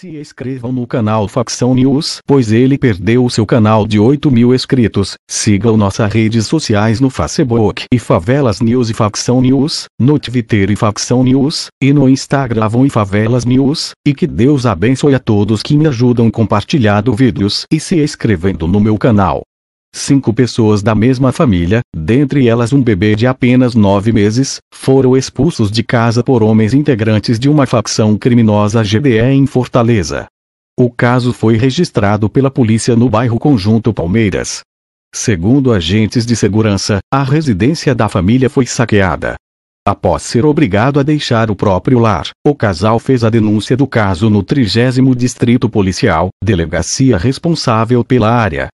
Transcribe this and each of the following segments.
Se inscrevam no canal Facção News, pois ele perdeu o seu canal de 8 mil inscritos. Sigam nossas redes sociais no Facebook e Favelas News e Facção News, no Twitter e Facção News, e no Instagram e Favelas News, e que Deus abençoe a todos que me ajudam compartilhando vídeos e se inscrevendo no meu canal. Cinco pessoas da mesma família, dentre elas um bebê de apenas nove meses, foram expulsos de casa por homens integrantes de uma facção criminosa GDE em Fortaleza. O caso foi registrado pela polícia no bairro Conjunto Palmeiras. Segundo agentes de segurança, a residência da família foi saqueada. Após ser obrigado a deixar o próprio lar, o casal fez a denúncia do caso no 30 Distrito Policial, delegacia responsável pela área.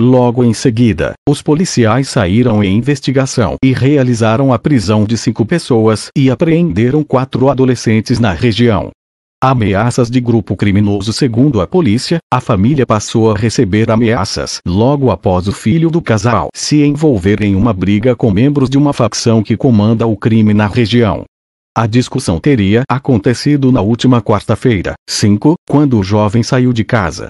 Logo em seguida, os policiais saíram em investigação e realizaram a prisão de cinco pessoas e apreenderam quatro adolescentes na região. Ameaças de grupo criminoso Segundo a polícia, a família passou a receber ameaças logo após o filho do casal se envolver em uma briga com membros de uma facção que comanda o crime na região. A discussão teria acontecido na última quarta-feira, 5, quando o jovem saiu de casa.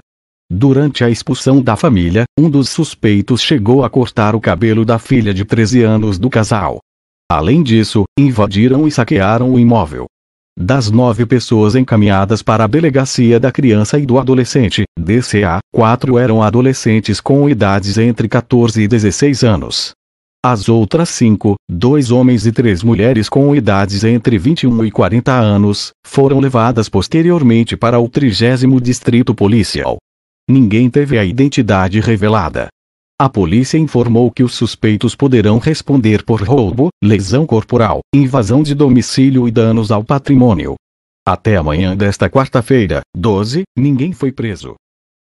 Durante a expulsão da família, um dos suspeitos chegou a cortar o cabelo da filha de 13 anos do casal. Além disso, invadiram e saquearam o imóvel. Das nove pessoas encaminhadas para a delegacia da criança e do adolescente, DCA, quatro eram adolescentes com idades entre 14 e 16 anos. As outras cinco, dois homens e três mulheres com idades entre 21 e 40 anos, foram levadas posteriormente para o 30 Distrito Policial. Ninguém teve a identidade revelada. A polícia informou que os suspeitos poderão responder por roubo, lesão corporal, invasão de domicílio e danos ao patrimônio. Até amanhã desta quarta-feira, 12, ninguém foi preso.